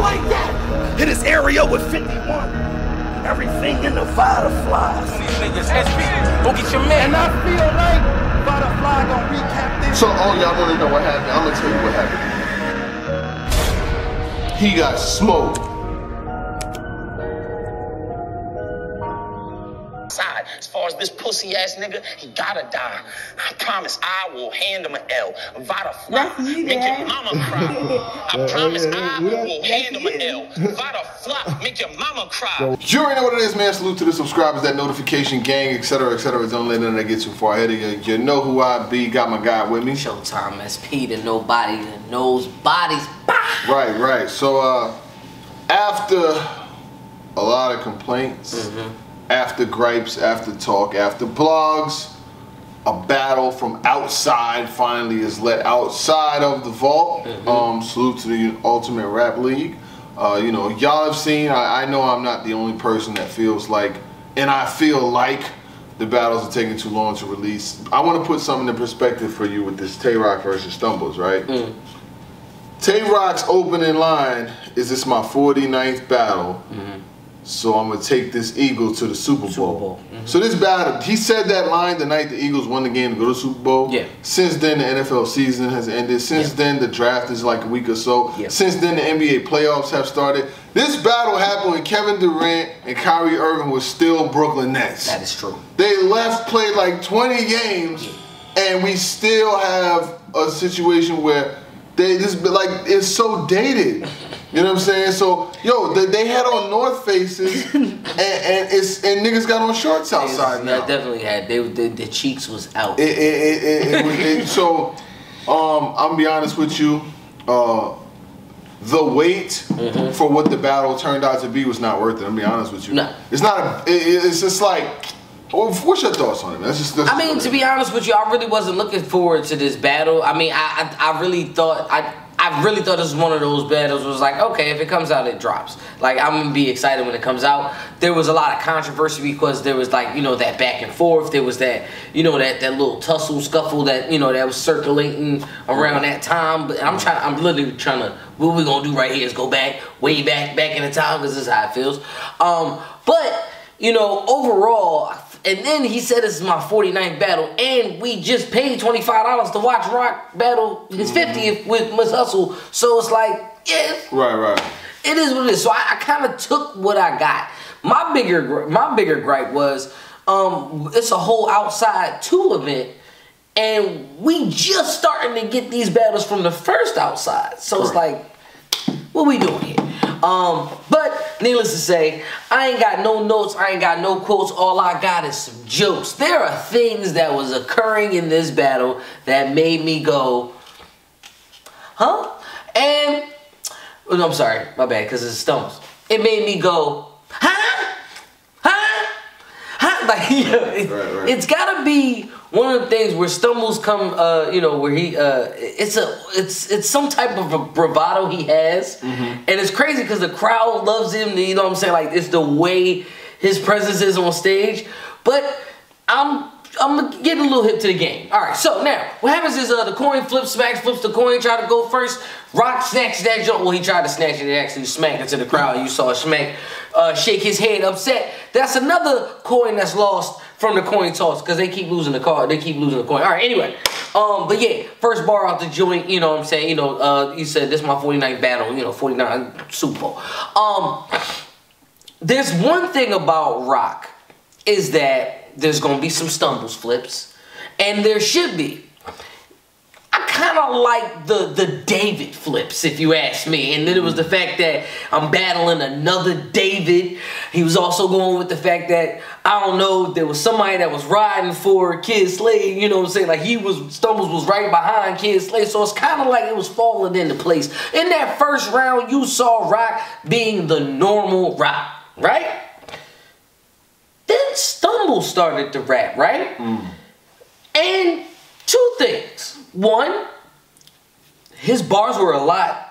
like that. Hit his area with 51. Everything in the Vada flies. Go get your man. And I feel like Vada Fly gonna recap this. So, all y'all want to know what happened? I'm gonna tell you what happened. He got smoked. Side. As far as this pussy ass nigga, he gotta die. I promise I will hand him an L. Vada fly, That's you, make your mama cry. I promise I will hand him an L. Vada fly, make your mama cry. You already know what it is, man. Salute to the subscribers, that notification gang, etc., etc. Don't let none of that get too far ahead of you. You know who I be. Got my guy with me. Showtime SP to nobody that knows bodies. Bah! Right, right. So, uh, after a lot of complaints, after gripes, after talk, after blogs, a battle from outside finally is let outside of the vault. Um, salute to the Ultimate Rap League. Uh, you know, y'all have seen. I, I know I'm not the only person that feels like, and I feel like the battles are taking too long to release. I want to put something in perspective for you with this Tay Roc versus Stumbles, right? Tay Roc's opening line is this my 49th battle. So I'm gonna take this Eagle to the Super Bowl. Super Bowl, So mm-hmm. this battle, he said that line the night the Eagles won the game to go to the Super Bowl. Yeah. Since then the NFL season has ended. Since Yeah. then the draft is like a week or so. Yeah. Since then the NBA playoffs have started. This battle happened when Kevin Durant and Kyrie Irving were still Brooklyn Nets. That is true. They left, played like 20 games, and we still have a situation where they just like it's so dated. You know what I'm saying? So yo, they, they had on North Faces, and, and it's and niggas got on shorts outside Yeah, now. definitely had. They, the, the cheeks was out. It, it, it, it, it was- it- so, um, I'm gonna be honest with you. Uh, the wait for what the battle turned out to be was not worth it. I'm gonna be honest with you. No. It's not. A, it, it- it's just like. What's your thoughts on it? That's just. That's I mean, to be honest with you, I really wasn't looking forward to this battle. I mean, I I, I really thought I. I really thought this was one of those battles. Was like, okay, if it comes out, it drops. Like, I'm gonna be excited when it comes out. There was a lot of controversy because there was like, you know, that back and forth. There was that, you know, that that little tussle scuffle that you know that was circulating around that time. But I'm trying. I'm literally trying to. What we gonna do right here is go back, way back, back in the time because this is how it feels. Um, but you know, overall, and then he said this is my 49th battle, and we just paid $25 to watch Roc battle his 50th with Miss Hustle. So it's like, yeah, Right, right. it is what it is. So I, I kind of took what I got. My bigger, my bigger gripe was, um, it's a whole outside two event, and we just starting to get these battles from the first outside. So it's like, what we doing here? Um, but needless to say, I ain't got no notes, I ain't got no quotes. All I got is some jokes. There are things that was occurring in this battle that made me go, huh? And oh, no, I'm sorry, my bad, because it's stumbles. It made me go, huh? Huh? Huh? Like, you know, it, Right, right. it's gotta be one of the things where stumbles come, uh, you know, where he, uh, it's a, it's, it's some type of a bravado he has, Mm-hmm. and it's crazy because the crowd loves him. You know what I'm saying? Like, it's the way his presence is on stage, but I'm I'm getting a little hip to the game. All right, so now what happens is uh, the coin flips, smacks, flips the coin, try to go first. Roc snatches that joint. Well, he tried to snatch it, and actually smacked into the crowd. You saw Smack uh, shake his head, upset. That's another coin that's lost from the coin toss because they keep losing the card. They keep losing the coin. All right, anyway. Um, but yeah, first bar out the joint. You know what I'm saying? You know, uh, you said this is my 49th battle. You know, 49 Super Bowl. Um, there's one thing about Roc is that there's gonna be some stumbles flips. And there should be. I kind of like the the david flips if you ask me. And then it was the fact that i'm battling another david. He was also going with the fact that i don't know there was somebody that was riding for kid slade you know what i'm saying? Like he was stumbles was right behind kid slade. So it's kind of like it was falling into place. In that first round you saw Roc being the normal Roc right then Stumble started to rap, right? And two things. One, his bars were a lot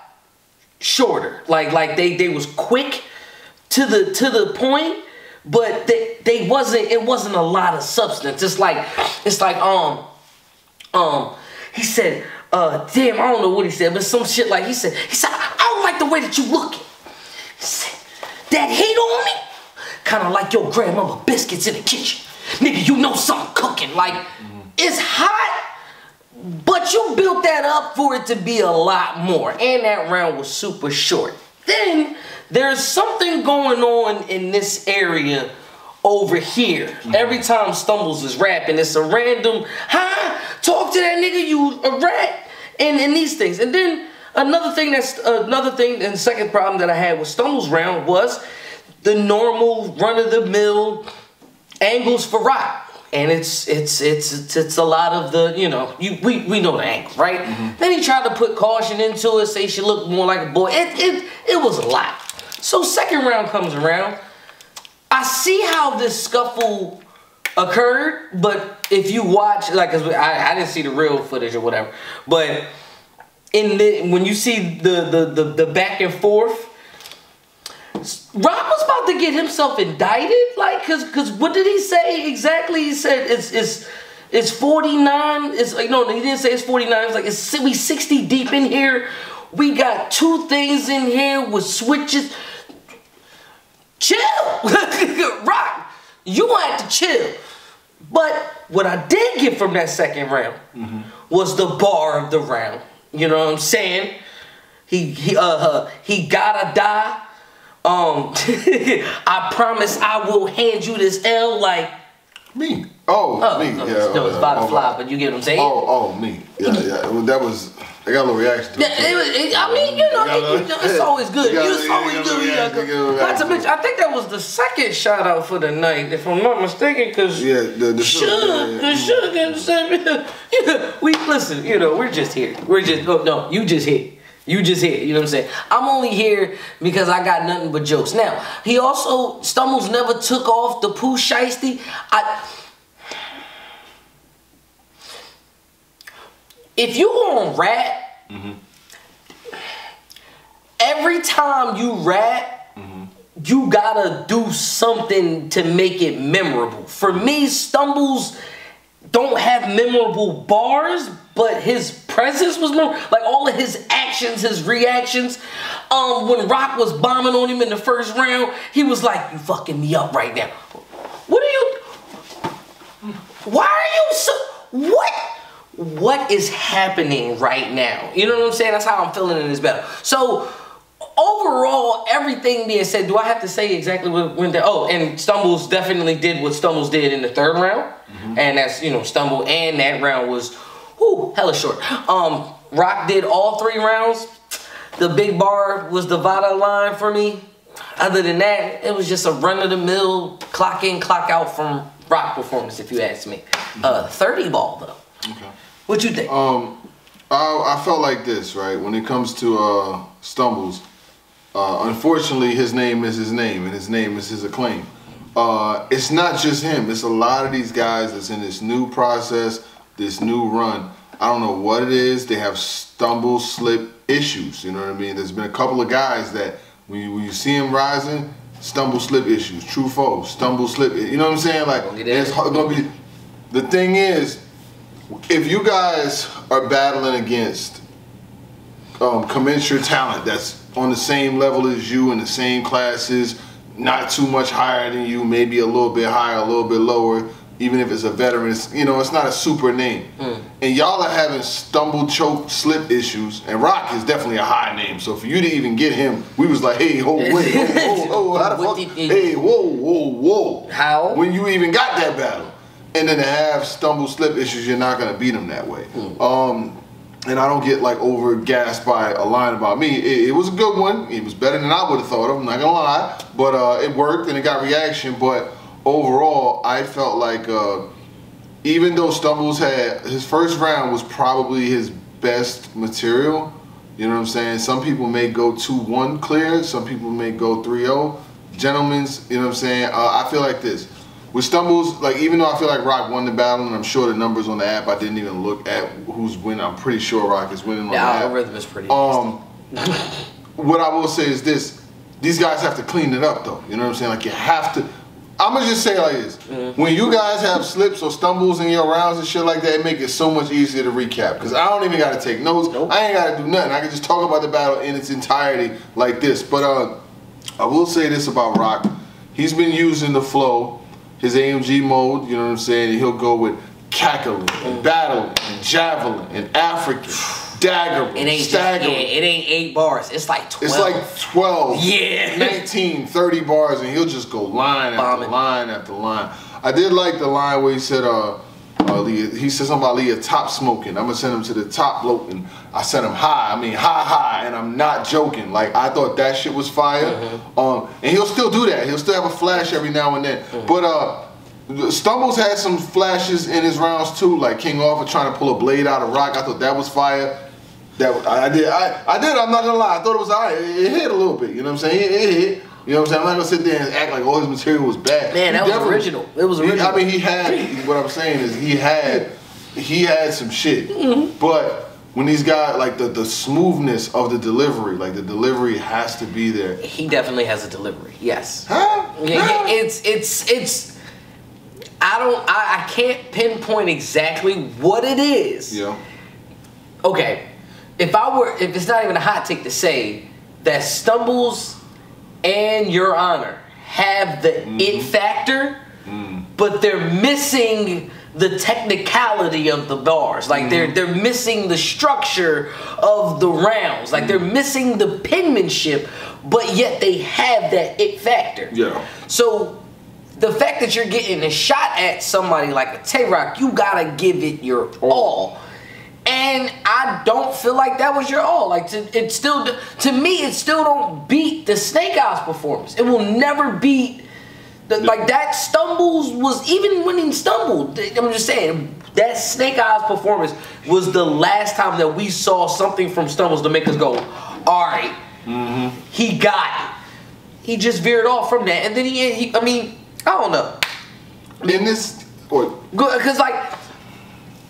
shorter. Like like they they was quick to the to the point, but they they wasn't it wasn't a lot of substance. It's like it's like um um he said uh damn I don't know what he said, but some shit like he said he said I don't like the way that you looking. that heat on me, kind of like your grandmama biscuits in the kitchen. Nigga, you know something cooking. Like, it's hot, but you built that up for it to be a lot more. And that round was super short. Then there's something going on in this area over here. Mm-hmm. Every time Stumbles is rapping, it's a random, huh? Talk to that nigga, you a rat. And, and these things. And then another thing that's another thing, and second problem that I had with Stumbles round was the normal run-of-the-mill angles for Roc. And it's it's it's it's, it's a lot of the you know you we, we know the angle right. Mm-hmm. Then he tried to put caution into it, say she looked more like a boy. It it it was a lot. So second round comes around. I see how this scuffle occurred, but if you watch, like, 'cause I, I didn't see the real footage or whatever, but in the when you see the the the, the back and forth, Rob was about to get himself indicted, like, cause cause what did he say exactly? He said it's it's it's 49. It's like no, he didn't say it's 49. It's like it's we 60 deep in here. We got two things in here with switches. Chill, Roc. You gonna have to chill. But what I did get from that second round was the bar of the round. You know what I'm saying? He he uh, uh he gotta die. Um, I promise I will hand you this L. Like, Me. Oh, oh, me. no, yeah. it's, no, it's oh, about to oh, fly, but you get what I'm saying? Oh, oh, me. Yeah, yeah. Well, that was. I got a little reaction to Yeah, it. it was- it- I mean, you know, You gotta- you it's always good. You gotta- it's always good. You react, gotta you go. gotta Not to mention, I think that was the second shout out for the night, if I'm not mistaken, because Yeah, the the Suge, yeah, yeah. Suge and Sammy, yeah, we listen. You know, we're just here. We're just oh, no, you just here. You just here. You know what I'm saying? I'm only here because I got nothing but jokes. Now he also stumbles never took off the Pooh Shiesty. I. If you on rat, every time you rap, you gotta do something to make it memorable. For me, Stumbles don't have memorable bars, but his presence was more like all of his actions, his reactions. Um, when Roc was bombing on him in the first round, he was like, "You fucking me up right now." What are you? Why are you so? What? What is happening right now? You know what I'm saying? That's how I'm feeling in this battle. So overall, everything being said, do I have to say exactly what went there? Oh, and Stumbles definitely did what Stumbles did in the third round, and that's you know Stumble, and that round was, whoo, hella short. Um, Roc did all three rounds. The big bar was the Vada line for me. Other than that, it was just a run of the mill, clock in, clock out from Roc performance, if you ask me. Uh, 30 ball though. Okay. What you think? Um, I, I felt like this, right? When it comes to uh, Stumbles, uh, unfortunately, his name is his name, and his name is his acclaim. Uh, it's not just him. It's a lot of these guys that's in this new process, this new run. I don't know what it is. They have stumble, slip issues. You know what I mean? There's been a couple of guys that when you, when you see him rising, stumble, slip issues. True foe, stumble, slip. You know what I'm saying? Like Gonna get in. it's gonna be. The thing is, if you guys are battling against um, commensurate talent that's on the same level as you in the same classes, not too much higher than you, maybe a little bit higher, a little bit lower, even if it's a veteran, it's, you know, it's not a super name. And y'all are having stumble, choke, slip issues, and Roc is definitely a high name. So for you to even get him, we was like, hey, hold, wait, whoa, whoa, whoa, how the fuck? Hey, whoa, whoa, whoa. How? When you even got that battle. And then to have stumble, slip issues, you're not gonna beat him that way. Um, and I don't get like over gassed by a line about me. It, it was a good one. It was better than I would have thought of. I'm not gonna lie, but uh, it worked and it got reaction. But overall, I felt like uh, even though Stumbles had his first round was probably his best material. You know what I'm saying? Some people may go 2-1 clear. Some people may go 3-0. Gentlemen's, you know what I'm saying? Uh, I feel like this. With Stumbles, like even though I feel like Roc won the battle, and I'm sure the numbers on the app, I didn't even look at who's winning. I'm pretty sure Roc is winning on The the app. algorithm is pretty. Um, what I will say is this: these guys have to clean it up, though. You know what I'm saying? Like you have to. I'm gonna just say like this: Mm-hmm. when you guys have slips or stumbles in your rounds and shit like that, it make it so much easier to recap. Because I don't even gotta take notes. Nope. I ain't gotta do nothing. I can just talk about the battle in its entirety like this. But uh, I will say this about Roc. He's been using the flow, his AMG mode, you know what I'm saying? He'll go with cackling and battling and javelin and African, It ain't just, yeah, it ain't eight bars. It's like twelve. It's like 12, Yeah. 19, 30 bars, and he'll just go line after Bombing. line after line. I did like the line where he said, uh, uh, Leah, he said something about Leah top smoking. I'm gonna send him to the top bloke, and I sent him high. I mean, high, high, and I'm not joking. Like, I thought that shit was fire. Mm-hmm. Um, and he'll still do that. He'll still have a flash every now and then. Mm-hmm. But, uh, Stumbles had some flashes in his rounds too, like King Arthur trying to pull a blade out of rock. I thought that was fire. That I I did. I, I did. I'm not gonna lie. I thought it was alright. It, it hit a little bit. You know what I'm saying? It, it hit. You know what I'm saying? I'm not gonna sit there and act like all his material was bad. Man, He that was original. It was he- original. I mean, he had. What I'm saying is, he had. He had some shit. Mm-hmm. But when he's got like the the smoothness of the delivery, like the delivery has to be there. he definitely has a delivery. Yes. Huh? Yeah, yeah, it's it's it's. I don't. I, I can't pinpoint exactly what it is. Yeah. Okay, if I were, if it's not even a hot take to say that Stumbles and Your Honor have the mm-hmm. it factor, mm. but they're missing the technicality of the bars. Like they're mm-hmm. they're missing the structure of the rounds. Like they're mm. missing the penmanship, but yet they have that it factor. Yeah. So the fact that you're getting a shot at somebody like a Tay Roc, you gotta give it your oh. all. And I don't feel like that was your all. Like to, it still to me, it still don't beat the Snake Eyes performance. It will never beat the, like that. Stumbles was even when he stumbled. I'm just saying that Snake Eyes performance was the last time that we saw something from Stumbles to make us go, all right, mm-hmm. he got it. He just veered off from that, and then he, he I mean, I don't know. In this, what? Because like,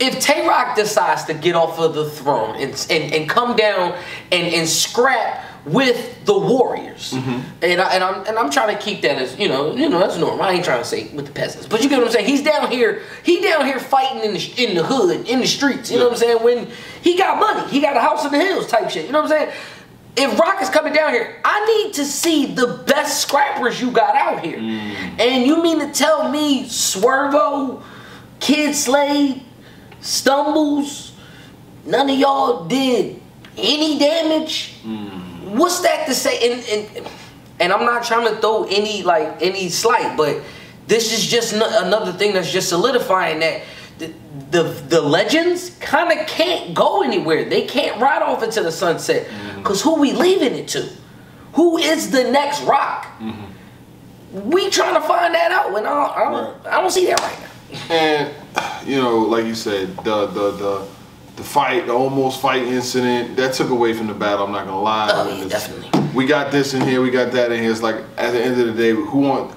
if Tay Roc decides to get off of the throne and and, and come down and, and scrap with the Warriors, mm-hmm. and I, and I'm and I'm trying to keep that as you know you know that's normal. I ain't trying to say with the peasants, but you get what I'm saying. He's down here. He down here fighting in the in the hood in the streets. You know what I'm saying? When he got money, he got a house in the hills type shit. You know what I'm saying? If Roc is coming down here, I need to see the best scrappers you got out here. Mm. And you mean to tell me Swervo, Kid Slade, Stumbles, none of y'all did any damage? What's that to say? And, and and I'm not trying to throw any like any slight, but this is just no- another thing that's just solidifying that the the, the legends kind of can't go anywhere. They can't ride off into the sunset mm-hmm. because who we leaving it to? Who is the next Roc? Mm-hmm. We trying to find that out, and I don't, I don't, I don't see that right now. And you know, like you said, the the the the fight, the almost fight incident, that took away from the battle. I'm not gonna lie. Oh, yeah, definitely. We got this in here, we got that in here. It's like at the end of the day, who want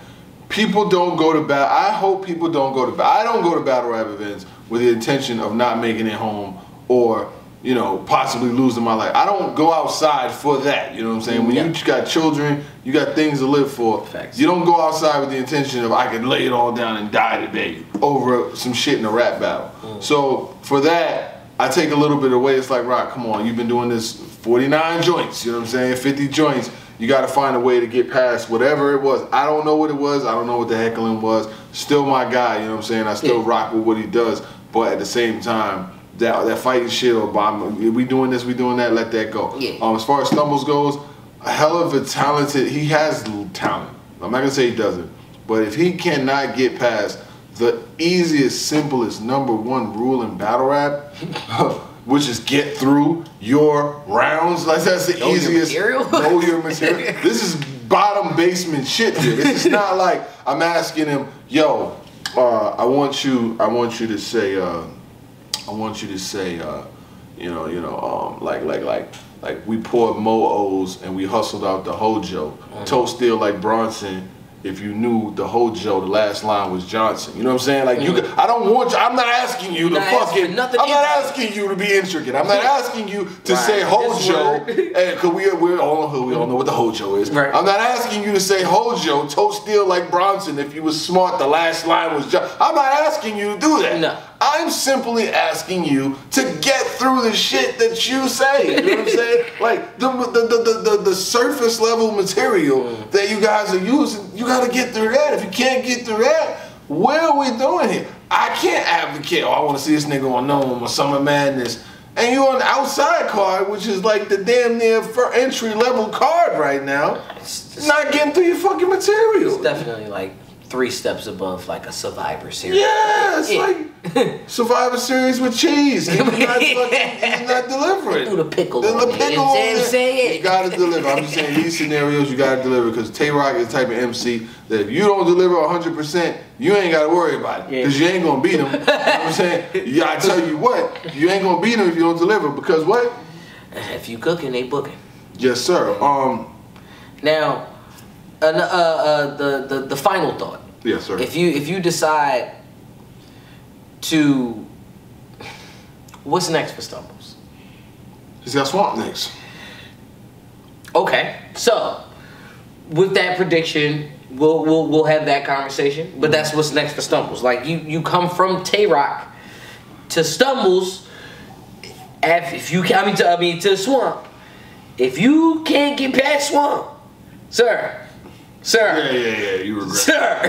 people don't go to battle. I hope people don't go to battle. I don't go to battle rap events with the intention of not making it home or you know possibly losing my life. I don't go outside for that. You know what I'm saying? When Yeah. you got children, you got things to live for. Facts. You don't go outside with the intention of I could lay it all down and die today over some shit in a rap battle. Mm. So for that, I take a little bit away. It's like, Roc, come on, you've been doing this 49 joints, you know what I'm saying? 50 joints. You got to find a way to get past whatever it was. I don't know what it was. I don't know what the heckling was. Still my guy, you know what I'm saying? I still Yeah. rock with what he does. But at the same time, that that fighting shit or bomb, we doing this, we doing that, let that go. Yeah. Um, as far as Stumbles goes, a hell of a talented. He has talent. I'm not gonna say he doesn't, but if he cannot get past the easiest, simplest number one rule in battle rap, which is get through your rounds, like that's the Know easiest. material? Know your material. this is bottom basement shit here. This is not like I'm asking him, yo, uh, I want you, I want you to say. Uh, I want you to say, uh, you know, you know, um, like, like, like, like we poured Mo's and we hustled out the Hojo. Mm-hmm. Toe still like Bronson. If you knew the Hojo, the last line was Johnson. You know what I'm saying? Like you, could, I don't want you. I'm not asking you to. You're not fucking. nothing I'm not asking you to be intricate. I'm not asking you to Right. say Hojo. And cause we we all know we all know what the Hojo is. Right. I'm not asking you to say Hojo, toe still like Bronson. If you was smart, the last line was John. I'm not asking you to do that. No. I'm simply asking you to get through the shit that you say. You know what I'm saying? Like the the, the, the, the, surface level material that you guys are using, you gotta get through that. If you can't get through that, what are we doing here? I can't advocate, oh, I wanna see this nigga on NOME or Summer Madness. And you on the outside card, which is like the damn near for entry level card right now. It's Not getting through your fucking material. It's definitely like three steps above like a Survivor series. Yeah, it's Yeah. like Survivor Series with cheese. And you're not, fucking, not delivering. Do the pickle The, the pickle you know what I'm saying? You gotta deliver. I'm just saying these scenarios you gotta deliver because Tay Roc is the type of MC that if you don't deliver 100%, you ain't gotta worry about it Yeah. because you ain't gonna beat him. you know what I'm saying? Yeah, I tell you what, you ain't gonna beat him if you don't deliver because what? If you cooking, they booking. Yes, sir. Um, Now, uh, uh, uh, the, the the final thought. Yes, sir. If you if you decide to, what's next for Stumbles? He's got Swamp next. Okay, so with that prediction, we'll we'll we'll have that conversation. But that's what's next for Stumbles. Like you you come from Tay Roc to Stumbles. If, if you I mean to I mean to Swamp. If you can't get past Swamp, sir, sir, yeah, yeah. yeah. You regret. sir,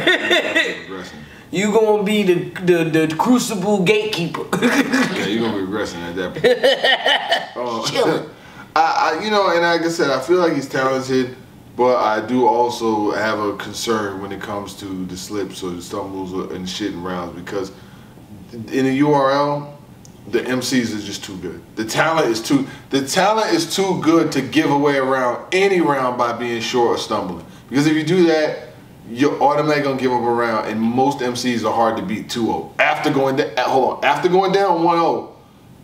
regressing. you gonna be the the, the crucible gatekeeper. Yeah, you're gonna be regressing at that point. Uh, Chilling. I, I, you know, and like I said, I feel like he's talented, but I do also have a concern when it comes to the slips or the stumbles and shit in rounds because in the URL, the MCs is just too good. The talent is too the talent is too good to give away around any round by being short or stumbling. Because if you do that, you're automatically gonna give up a round, and most MCs are hard to beat 2-0. After going down, uh, hold on, after going down 1-0,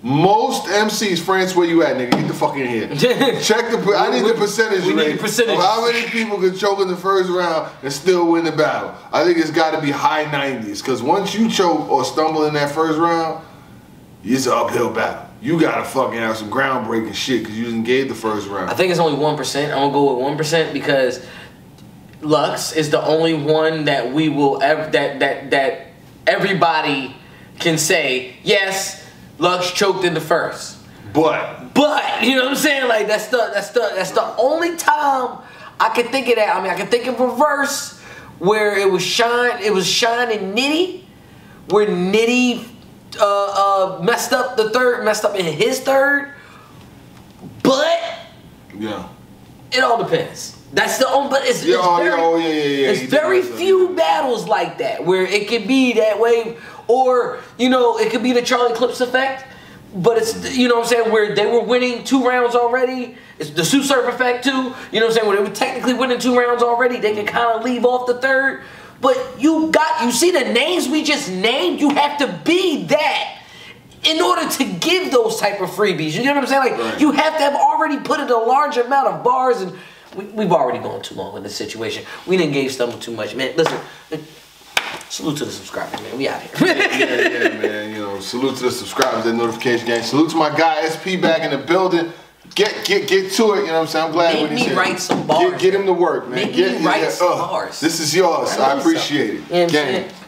most MCs, France, where you at, nigga? Get the fuck in here. Check the. I need the percentage We need percentage. of how many people can choke in the first round and still win the battle. I think it's got to be high 90s because once you choke or stumble in that first round, it's an uphill battle. You gotta fucking have some groundbreaking shit because you didn't gave the first round. I think it's only one percent. I'm gonna go with one percent because Lux is the only one that we will ever that that that everybody can say yes. Lux choked in the first, but but you know what I'm saying? Like that's the that's the that's the only time I can think of that. I mean, I can think of reverse where it was Shine. It was Shine and Nitty, where Nitty uh, uh, messed up the third, messed up in his third, but yeah. it all depends. That's the only, but it's, Yeah, it's oh, very, yeah, oh, yeah, yeah, yeah. It's very few battles like that where it could be that way, or you know, it could be the Charlie Clips effect. But it's you know what I'm saying where they were winning two rounds already. It's the Tsu Surf effect too. You know what I'm saying where they were technically winning two rounds already. They can kind of leave off the third. But you got you see the names we just named. You have to be that in order to give those type of freebies. You know what I'm saying? Like Right. you have to have already put in a large amount of bars, and we, we've already gone too long in this situation. We didn't engage Stumble too much, man. Listen, salute to the subscribers, man. We out here. yeah, yeah, man. You know, salute to the subscribers, that notification gang. Salute to my guy SP back in the building. Get get get to it. You know what I'm saying? I'm glad Make when he's me here. write some bars, Get, get him to work, man. Make get, me write yeah, some uh, bars. This is yours. I I appreciate. You know it. what I'm Gang.